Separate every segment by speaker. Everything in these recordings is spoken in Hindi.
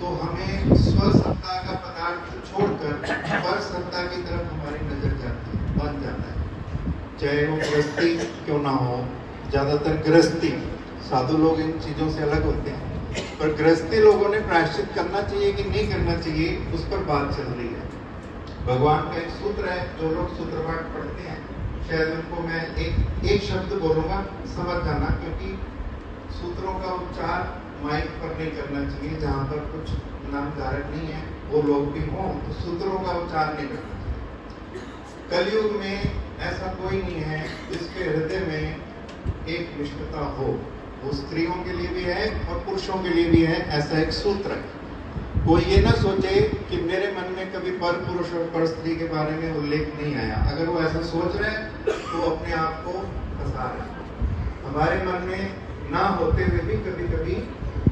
Speaker 1: तो हमें स्वसत्ता का पदार्थ छोड़कर पर सत्ता की तरफ़ हमारी नज़र जाती है, बन जाता है। चाहे वो गृहस्थी क्यों ना हो, ज़्यादातर गृहस्थी। साधु लोग इन चीज़ों से अलग होते हैं। पर गृहस्थी लोगों ने प्रायश्चित करना चाहिए कि नहीं करना चाहिए, उस पर बात चल रही है। भगवान का एक सूत्र है, जो लोग सूत्र पाठ पढ़ते हैं, शायद उनको मैं एक एक शब्द बोलूँगा, समझ जाना, क्योंकि सूत्रों का उच्चार माइक पर नहीं करना चाहिए, जहाँ पर कुछ नाम धारक नहीं है, वो लोग भी हों तो सूत्रों का उच्चार नहीं करना चाहिए। कलयुग में ऐसा कोई नहीं है जिसके हृदय में एक निष्ठता हो। वो स्त्रियों के लिए भी है और पुरुषों के लिए भी है, ऐसा एक सूत्र है। वो ये ना सोचे कि मेरे मन में कभी पर पुरुष और पर स्त्री के बारे में उल्लेख नहीं आया। अगर वो ऐसा सोच रहे तो अपने आप को फंसा रहे हमारे मन में ना होते हुए भी कभी कभी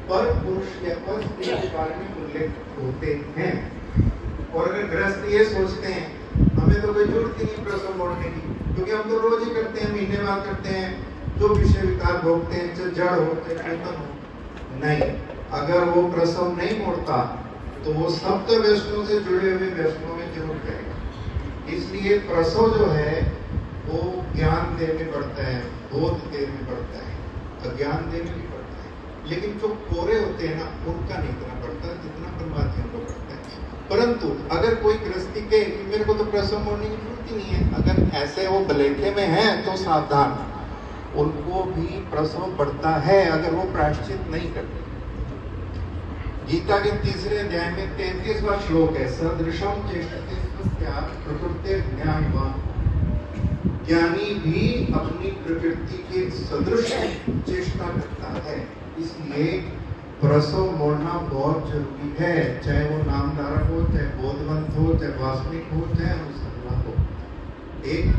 Speaker 1: पर पुरुष या पर स्त्री के बारे में उल्लेख होते हैं। और अगर ग्रस्त ये सोचते हैं, हमें तो कोई ज़रूरत ही नहीं प्रसव मोड़ने की, क्योंकि हम तो रोज ही करते हैं, महीने बाद करते हैं, जो विषय विकार भोगते हैं, चाहे जड़ हो, चाहे चेतन हो, नहीं। अगर वो प्रसव नहीं मोड़ता तो वो सप्त वैष्णव से जुड़े हुए वैष्णव में ज़रूर करेगा। इसलिए प्रसव जो है, वो ज्ञान देने पड़ता है, बोध देने पड़ता है। अज्ञान देने भी पड़ता है। लेकिन जो कोरे होते हैं ना, उनका नहीं करना पड़ता, जितना परमात्मा को पड़ता है। परंतु अगर कोई गृहस्थी के, मेरे को तो प्रसव मोड़ने की ज़रूरत ही नहीं है। अगर ऐसे वो बलेखे में है तो सावधान। उनको भी प्रसव पड़ता है, अगर वो प्रायश्चित नहीं करते। गीता के तीसरे अध्याय में तैतीसवा श्लोक है सदृशम प्रकृति ज्ञानी भी अपनी प्रकृति के सदृश चेष्टा करता है। इसलिए प्रसव मोड़ना बहुत ज़रूरी है। चाहे वो नामधारक हो, चाहे बोधवंत हो, चाहे वास्तविक हो, चाहे अनुसंधान हो। एक,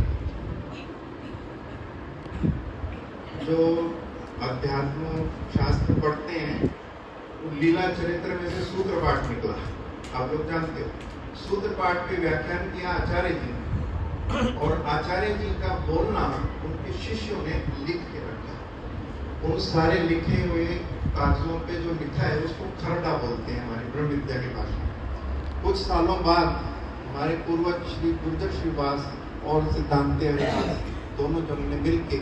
Speaker 1: जो अध्यात्म शास्त्र पढ़ते हैं लीला चरित्र में से सूत्र पाठ निकला। आप लोग जानते हो। सूत्र पाठ के व्याख्यान किया आचार्य जी और आचार्य जी का बोलना उनके शिष्यों ने लिख के रखा। उन सारे लिखे हुए कागजों पे जो लिखा है, उसको खरडा बोलते हैं हमारी ब्रह्म विद्या की भाषा कुछ सालों बाद हमारे पूर्वज श्री गुर्जर श्रीवास और सिद्धांत दोनों जनों ने मिल के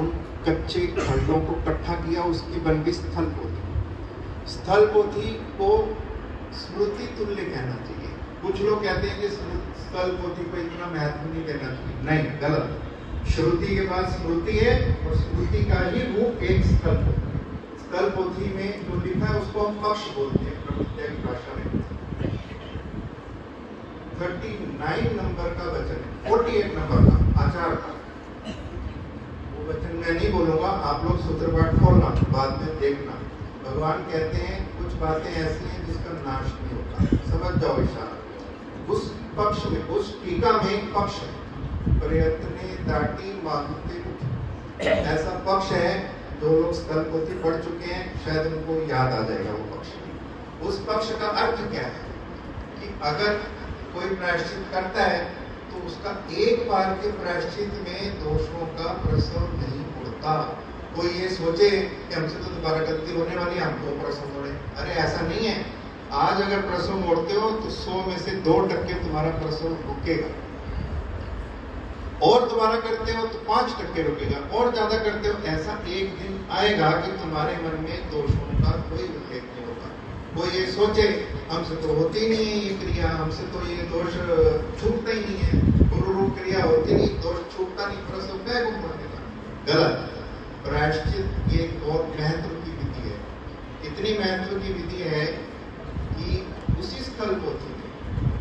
Speaker 1: उन कच्चे खंडों को इकट्ठा किया, उसकी बन गई स्थल पोथी स्थल पोथी को स्मृति तुल्य कहना चाहिए। कुछ लोग कहते हैं कि स्थल पोथी को इतना महत्व नहीं देना चाहिए। नहीं, गलत। श्रुति के बाद स्मृति है और स्मृति का ही रूप एक स्थल स्थल पोथी में जो लिखा है, उसको हम पक्ष बोलते हैं प्रविद्या की भाषा में। थर्टी नाइन नंबर का वचन है, फोर्टी एट नंबर का, आचार का वचन मैं नहीं बोलूँगा, आप लोग सूत्र पाठ खोलना, बाद में देखना। भगवान कहते हैं, कुछ बातें ऐसी हैं जिसका नाश नहीं होता। समझ जाओ इशारा। उस पक्ष में, उस टीका में एक पक्ष है। प्रयत्न दाटी मानते ऐसा पक्ष है जो लोग स्थल पोथी पढ़ चुके हैं, शायद उनको याद आ जाएगा वो पक्ष। उस पक्ष का अर्थ क्या है? कि अगर कोई प्रायश्चित करता है तो उसका एक बार के प्रायश्चित में दोषों का प्रसव नहीं होता। कोई ये सोचे कि हमसे तो दोबारा गलती होने वाली हम हमको प्रसव मोड़े अरे ऐसा नहीं है। आज अगर प्रसव मोड़ते हो तो सौ में से दो टक्के तुम्हारा प्रसव रुकेगा। और दोबारा करते हो तो पाँच टक्के रुकेगा। और ज़्यादा करते हो, ऐसा एक दिन आएगा कि तुम्हारे मन में दोषों का कोई उल्लेख नहीं होगा। वो ये सोचे, हमसे तो होती नहीं है ये क्रिया, हमसे तो ये दोष छूटता ही नहीं है। गुरु रूप क्रिया होती नहीं, दोष छूटता नहीं, प्रसव क्या का। गलत प्रायश्चित ये बहुत महत्व की विधि है इतनी महत्व की विधि है कि उसी स्थल को थी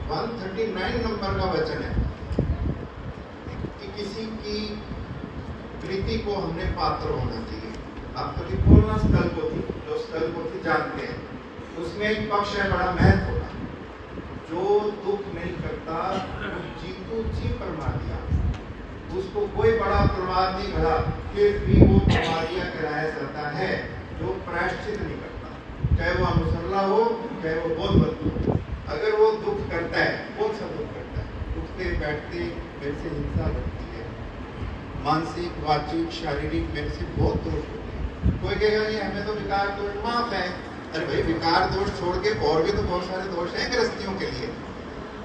Speaker 1: वन थर्टी नाइन का वचन है। कि किसी की प्रीति को हमने पात्र होना चाहिए। आप कभी बोलना स्थल को थी जो स्थल को थी जानते हैं, उसमें एक पक्ष है, बड़ा महत्व का। जो दुख नहीं करता जीतू जी परमा दिया उसको कोई बड़ा प्रमाद नहीं भरा फिर भी वो प्रमादिया कराया जाता है, जो प्रायश्चित नहीं करता। चाहे वो अनुसरला हो, चाहे वो बहुत बदलू अगर वो दुख करता है कौन सा दुख करता है उठते बैठते मेरे से हिंसा बढ़ती है। मानसिक वाचिक शारीरिक मेरे से बहुत दोष होते हैं। कोई कहेगा ये हमें तो विकार दोष माफ़ है। अरे भाई, विकार दोष छोड़ के और भी तो बहुत सारे दोष हैं गृहस्थियों के लिए।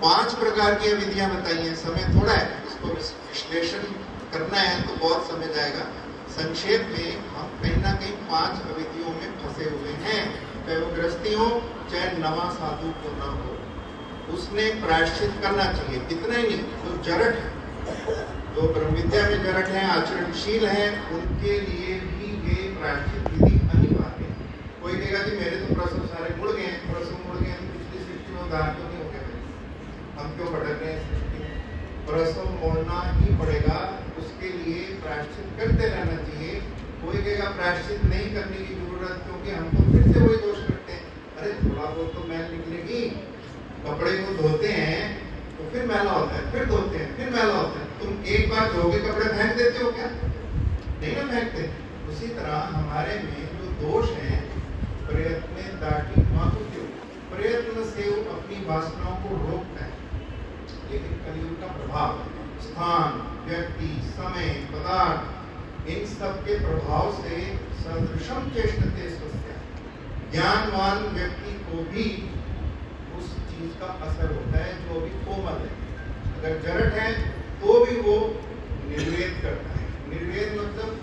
Speaker 1: पाँच प्रकार की विधियाँ बताई हैं। समय थोड़ा है, इसको विश्लेषण करना है तो बहुत समय जाएगा। संक्षेप में, हम कहीं ना कहीं पाँच अविधियों में फंसे हुए हैं। चाहे वो गृहस्थी हो चाहे नवा साधु को ना हो। उसने प्रायश्चित करना चाहिए। इतना ही नहीं, जो जरट है, जो ब्रह्म विद्या में जरट है, आचरणशील है, उनके लिए भी ये प्रायश्चित विधि अनिवार्य है। कोई कहेगा कि मेरे तो प्रश्न सारे मुड़ गए प्रश्न मुड़ गए तो पिछली सृष्टि में उदाहरण तो नहीं हो गया हम क्यों भटक रहे हैं प्रश्न मोड़ना ही पड़ेगा, उसके लिए प्रायश्चित करते रहना चाहिए। कोई कहेगा, प्रायश्चित नहीं करने की ज़रूरत, क्योंकि हम तो फिर से वही दोष करते हैं। अरे, थोड़ा बहुत तो मैल निकलेगी। कपड़े को धोते हैं तो फिर मैला होता है, फिर धोते हैं, फिर मैला होता है। तुम एक बार धोके कपड़े फेंक देते हो क्या? नहीं ना फेंकते। उसी तरह हमारे में जो दोष है, प्रयत्न दाटी प्रयत्न से वो अपनी वासनाओं को रोकता है। लेकिन कलयुग का प्रभाव, स्थान, व्यक्ति, समय, पदार्थ, इन सब के प्रभाव से सदृशम चेष्टते स्वस्थ ज्ञानवान व्यक्ति को भी चीज़ का असर होता है, जो अभी कोमल है। अगर जरट है तो भी वो निर्वेद करता है। निर्वेद मतलब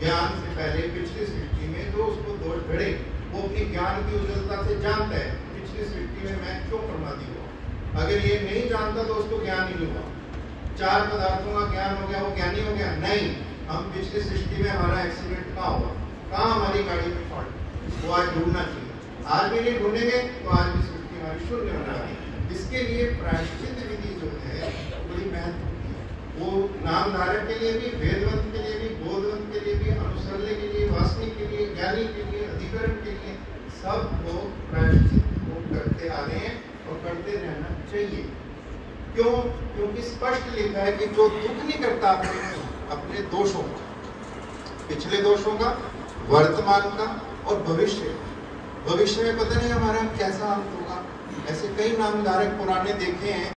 Speaker 1: ज्ञान से पहले, पिछली सृष्टि में जो उसको दोष भिड़े, वो अपनी ज्ञान की उज्जवलता से जानता है। पिछली सृष्टि में मैं क्यों प्रमादी हुआ? अगर ये नहीं जानता तो उसको ज्ञान ही नहीं हुआ। चार पदार्थों का ज्ञान हो गया, वो ज्ञानी हो गया। नहीं, हम पिछली सृष्टि में हमारा एक्सीडेंट कहाँ हुआ? कहाँ हमारी गाड़ी में फॉल्ट वो आज ढूंढना चाहिए। आज भी नहीं ढूंढेंगे तो आज भी हमारी शून्य हो इसके लिए प्रायश्चित विधि जो है बड़ी महत्वपूर्ण है वो नाम धारक के लिए भी, वेदवंत के लिए भी, बोधवंत के लिए भी अनुसरने के लिए वासनिक के लिए, ज्ञानी के लिए, अधिकरण के लिए, सब लोग प्रायश्चित करते आ रहे हैं और करते रहना चाहिए। क्यों? क्योंकि स्पष्ट लिखा है कि जो दुख नहीं करता अपने अपने दोषों का, पिछले दोषों का, वर्तमान का और भविष्य। भविष्य में पता नहीं हमारा कैसा अंत ऐसे कई नामधारक पुराने देखे हैं।